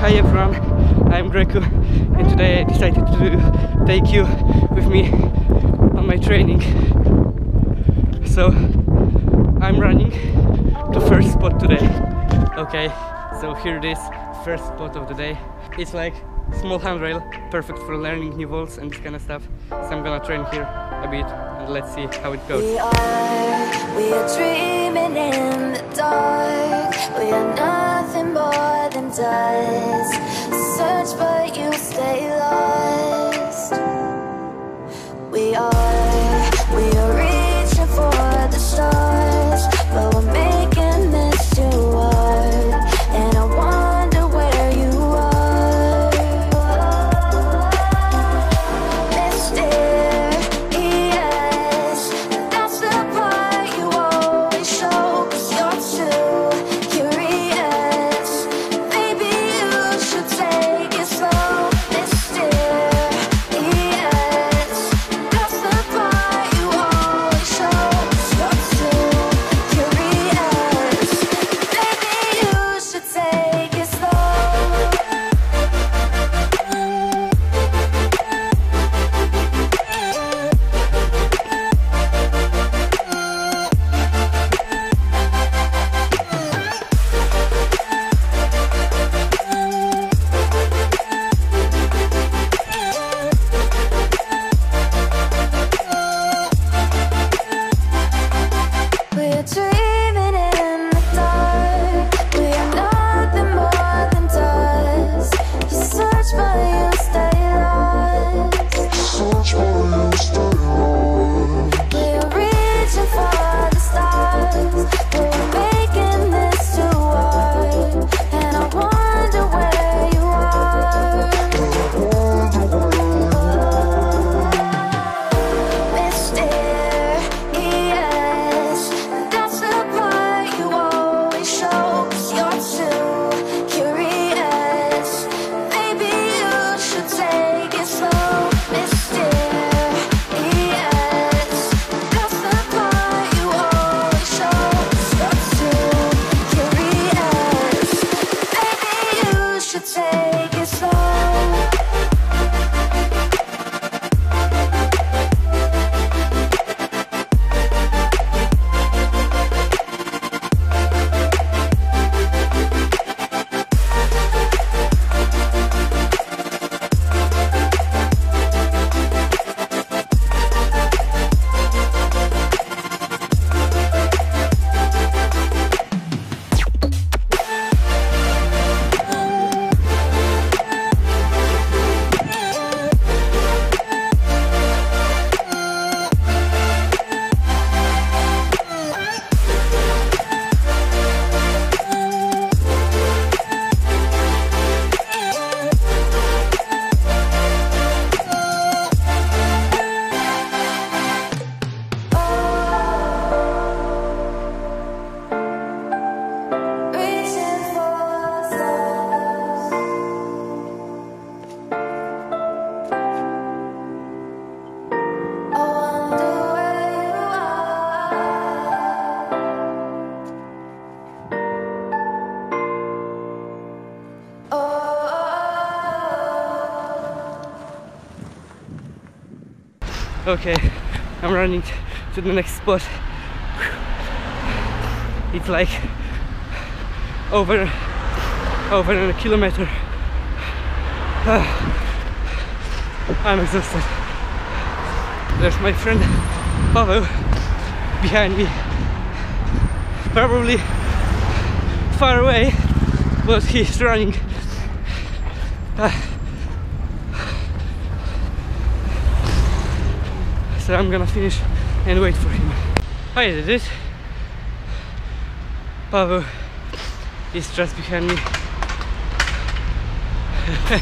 Hi everyone, I'm Greku and today I decided to take you with me on my training. So I'm running to first spot today. Okay, so here it is, first spot of the day. It's like small handrail, perfect for learning new vaults and this kind of stuff. So I'm gonna train here a bit and let's see how it goes. We are, we are dreaming in the dark. We are nothing more than dust. Okay, I'm running to the next spot. It's like over over a kilometer. Ah, I'm exhausted. There's my friend Pavel behind me. Probably far away, but he's running. So I'm gonna finish and wait for him. Hi, is it? Pavel is just behind me.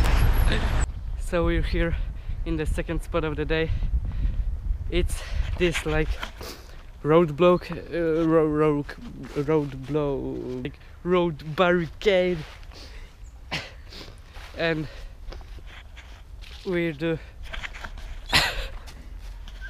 so we're here in the second spot of the day. It's this like road block, uh, road, road, road blow, like road barricade, and we're the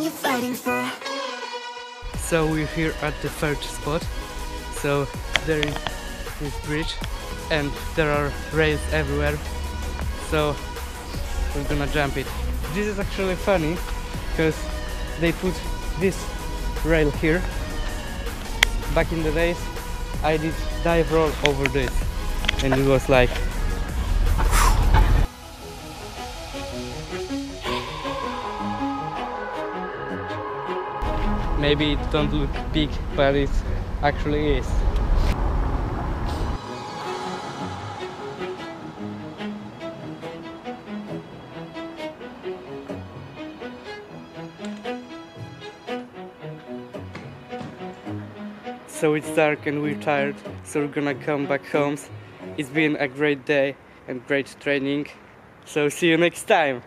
you're fighting for. So we're here at the third spot. So there is this bridge and there are rails everywhere. So we're gonna jump it. This is actually funny because they put this rail here. Back in the days I did dive roll over this and it was like maybe it don't look big but it actually is. So it's dark and we're tired so we're gonna come back home. It's been a great day and great training. So see you next time